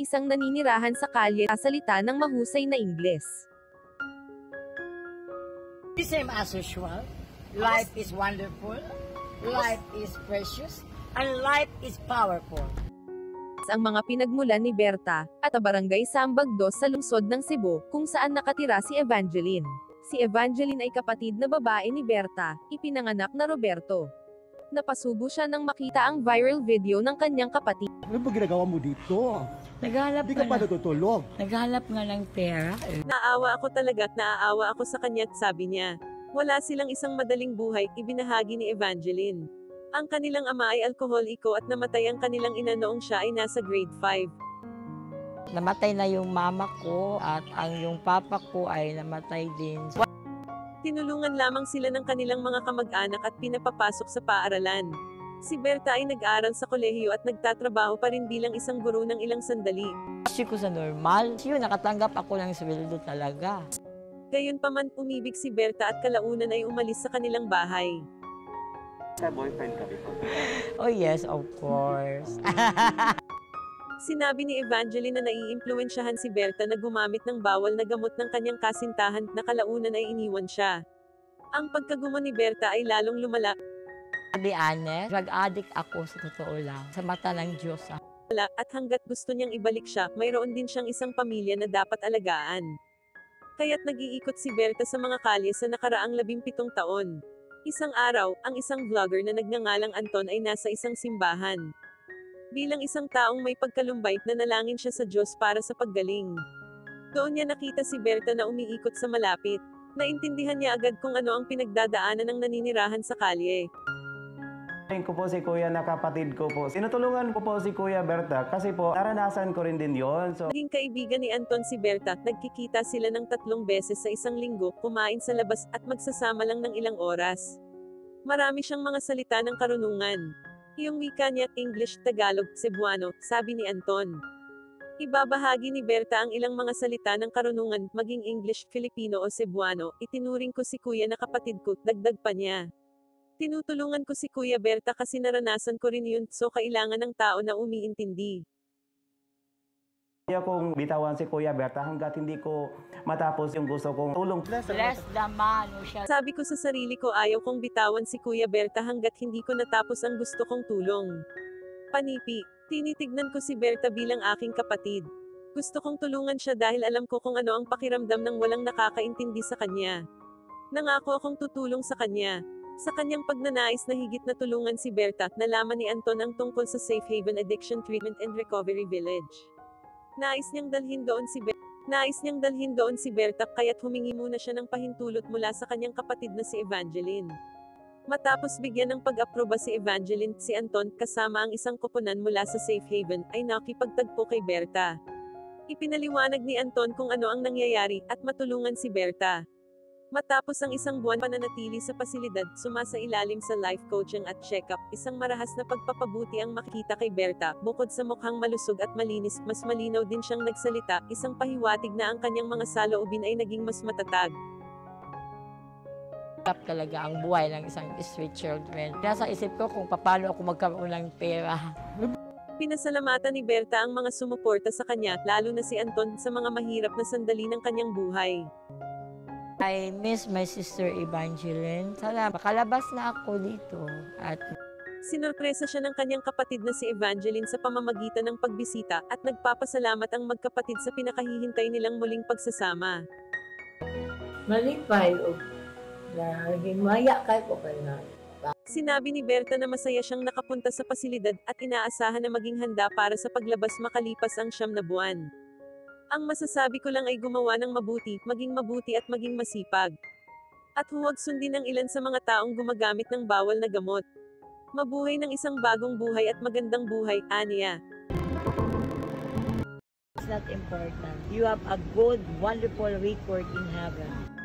isang naninirahan sa kalye salita ng mahusay na Ingles. The same as usual. Life is wonderful. Life is precious. And life is powerful. ang mga pinagmulan ni Berta, at sa barangay Sambag 2 sa lungsod ng Cebu, kung saan nakatira si Evangeline. Si Evangeline ay kapatid na babae ni Berta, ipinanganak na Roberto. Napasubo siya nang makita ang viral video ng kanyang kapatid. Ano ba ginagawa mo dito? Naghalap Hindi ka pa natutulog. Naghalap nga ng pera. Naawa ako talaga at naaawa ako sa kanya at sabi niya. Wala silang isang madaling buhay, ibinahagi ni Evangeline. Ang kanilang ama ay alkoholiko at namatay ang kanilang ina noong siya ay nasa grade 5. Namatay na yung mama ko at ang yung papa ko ay namatay din. Tinulungan lamang sila ng kanilang mga kamag-anak at pinapapasok sa paaralan. Si Berta ay nag-aral sa kolehiyo at nagtatrabaho pa rin bilang isang guro ng ilang sandali. Kasi ko sa normal, yun, nakatanggap ako ng sweldo talaga. Gayunpaman umibig si Berta at kalaunan ay umalis sa kanilang bahay. Oh yes, of course. Sinabi ni Evangeline na naiimpluwensyahan si Berta na gumamit ng bawal na gamot ng kanyang kasintahan na kalaunan ay iniwan siya. Ang pagkagumo ni Berta ay lalong lumala be honest, drug addict ako sa totoo lang. Sa mata ng Diyos. ah. at hanggat gusto niyang ibalik siya, mayroon din siyang isang pamilya na dapat alagaan. Kaya't nag-iikot si Berta sa mga kalye sa nakaraang labimpitong taon. Isang araw, ang isang vlogger na nagngangalang Anton ay nasa isang simbahan. Bilang isang taong may pagkalumbait na nalangin siya sa Diyos para sa paggaling. Doon niya nakita si Berta na umiikot sa malapit. Naintindihan niya agad kung ano ang pinagdadaanan ng naninirahan sa kalye. Rin ko po si Kuya na kapatid ko po. Sinutulungan ko po si Kuya Berta kasi po naranasan ko rin din yon. So Naging kaibigan ni Anton si Berta, nagkikita sila ng tatlong beses sa isang linggo, kumain sa labas, at magsasama lang ng ilang oras. Marami siyang mga salita ng karunungan. Yung wika niya, English, Tagalog, Cebuano, sabi ni Anton. Ibabahagi ni Berta ang ilang mga salita ng karunungan, maging English, Filipino o Cebuano, itinuring ko si kuya na kapatid ko, dagdag pa niya. Tinutulungan ko si Kuya Berta kasi naranasan ko rin yun, so kailangan ng tao na umiintindi. Kaya kong bitawan si Kuya Berta hanggat hindi ko matapos yung gusto kong tulong. Bless the man who shall Sabi ko sa sarili ko ayaw kong bitawan si Kuya Berta hanggat hindi ko natapos ang gusto kong tulong. Panipi, tinitignan ko si Berta bilang aking kapatid. Gusto kong tulungan siya dahil alam ko kung ano ang pakiramdam ng walang nakakaintindi sa kanya. Nangako akong tutulong sa kanya. Sa kanyang pagnanais na higit na tulungan si Berta, nalaman ni Anton ang tungkol sa Safe Haven Addiction Treatment and Recovery Village. Nais niyang dalhin doon si Berta. Nais niyang dalhin doon si Berta kaya't humingi muna siya ng pahintulot mula sa kanyang kapatid na si Evangeline. Matapos bigyan ng pag-aproba si Evangeline, si Anton, kasama ang isang koponan mula sa Safe Haven, ay nakipagtagpo kay Berta. Ipinaliwanag ni Anton kung ano ang nangyayari, at matulungan si Berta. Matapos ang isang buwan pananatili sa pasilidad, sumasa ilalim sa life coaching at check-up, isang marahas na pagpapabuti ang makikita kay Berta, bukod sa mukhang malusog at malinis, mas malinaw din siyang nagsalita, isang pahiwatig na ang kanyang mga saloobin ay naging mas matatag. up talaga ang buhay ng isang street children. Nasa isip ko kung paano ako magkaroon ng pera. Pinasalamatan ni Berta ang mga sumuporta sa kanya, lalo na si Anton, sa mga mahirap na sandali ng kanyang buhay. I miss my sister Evangeline. Sana makalabas na ako dito. At Sinurpresa siya ng kanyang kapatid na si Evangeline sa pamamagitan ng pagbisita, at nagpapasalamat ang magkapatid sa pinakahihintay nilang muling pagsasama. malipay o na himaya kay ko kay na Sinabi ni Berta na masaya siyang nakapunta sa pasilidad at inaasahan na maging handa para sa paglabas makalipas ang siyam na buwan. Ang masasabi ko lang ay gumawa ng mabuti, maging mabuti at maging masipag. At huwag sundin ang ilan sa mga taong gumagamit ng bawal na gamot. Mabuhay ng isang bagong buhay at magandang buhay, Ania. it's not important you have a good wonderful record in heaven